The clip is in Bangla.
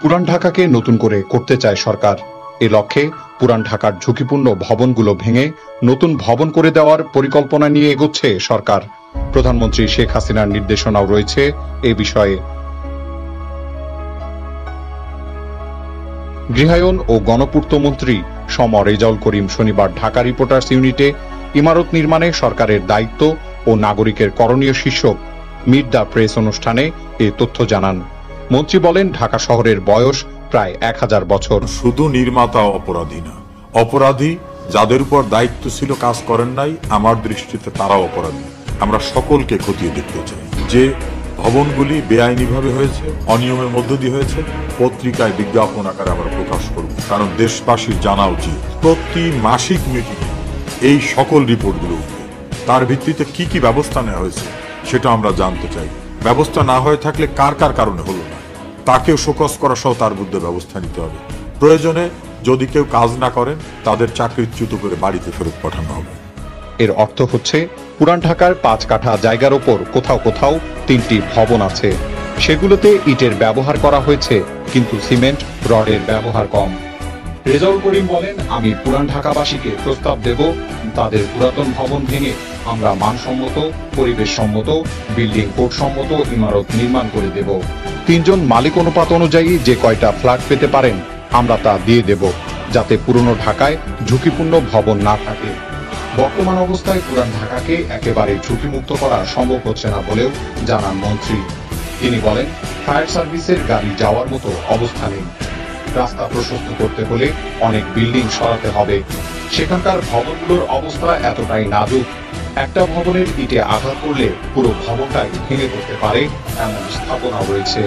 পুরান ঢাকাকে নতুন করে করতে চায় সরকার। এ লক্ষ্যে পুরান ঢাকার ঝুঁকিপূর্ণ ভবনগুলো ভেঙে নতুন ভবন করে দেওয়ার পরিকল্পনা নিয়ে এগোচ্ছে সরকার। প্রধানমন্ত্রী শেখ হাসিনার নির্দেশনাও রয়েছে এ বিষয়ে। গৃহায়ন ও গণপূর্ত মন্ত্রী সমর রেজাউল করিম শনিবার ঢাকা রিপোর্টার্স ইউনিটে ইমারত নির্মাণে সরকারের দায়িত্ব ও নাগরিকের করণীয় শীর্ষক মিড দ্য প্রেস অনুষ্ঠানে এ তথ্য জানান। মন্ত্রী বলেন, ঢাকা শহরের বয়স প্রায় এক হাজার বছর। শুধু নির্মাতা অপরাধী না, অপরাধী যাদের উপর দায়িত্ব ছিল কাজ করেন নাই, আমার দৃষ্টিতে তারা অপরাধী। আমরা সকলকে খতিয়ে দেখতে চাই। যে ভবনগুলি বেআইনিভাবে হয়েছে, অনিয়মের মধ্য দিয়ে হয়েছে, পত্রিকায় বিজ্ঞাপন আকারে আমরা প্রকাশ করব। কারণ দেশবাসীর জানা উচিত, প্রতি মাসিক মিটিংয়ে এই সকল রিপোর্টগুলো তার ভিত্তিতে কি কি ব্যবস্থা নেওয়া হয়েছে, সেটা আমরা জানতে চাই। ব্যবস্থা না হয়ে থাকলে কার কার কারণে হলো না? তাকেও শোকস করা সহ তার বিরুদ্ধে ব্যবস্থা নিতে হবে। প্রয়োজনে যদি কেউ কাজ না করেন, তাদের চাকরিচ্যুত করে বাড়িতে ফেরত পাঠানো হবে। এর অর্থ হচ্ছে, পুরান ঢাকার পাঁচ কাঠা জায়গার ওপর কোথাও কোথাও তিনটি ভবন আছে। সেগুলোতে ইটের ব্যবহার করা হয়েছে, কিন্তু সিমেন্ট, রডের ব্যবহার কম। রেজাউল করিম বলেন, আমি পুরান ঢাকাবাসীকে প্রস্তাব দেব, তাদের পুরাতন ভবন ভেঙে আমরা মানসম্মত পরিবেশ সম্মত বিল্ডিং কোড সম্মত ইমারত নির্মাণ করে দেব। তিনজন মালিক অনুপাত অনুযায়ী যে কয়টা ফ্ল্যাট পেতে পারেন, আমরা তা দিয়ে দেব, যাতে পুরনো ঢাকায় ঝুঁকিপূর্ণ ভবন না থাকে। বর্তমান অবস্থায় পুরান ঢাকাকে একেবারে ঝুঁকিমুক্ত করা সম্ভব হচ্ছে না বলেও জানান মন্ত্রী। তিনি বলেন, ফায়ার সার্ভিসের গাড়ি যাওয়ার মতো অবস্থা নেই। রাস্তা প্রশস্ত করতে হলে অনেক বিল্ডিং সরাতে হবে। সেখানকার ভবনগুলোর অবস্থা এতটাই নাজুক। একটা ভবনের ইটে আঘাত করলে পুরো ভবনটাই ভেঙে পড়তে পারে, এমন স্থাপনা রয়েছে।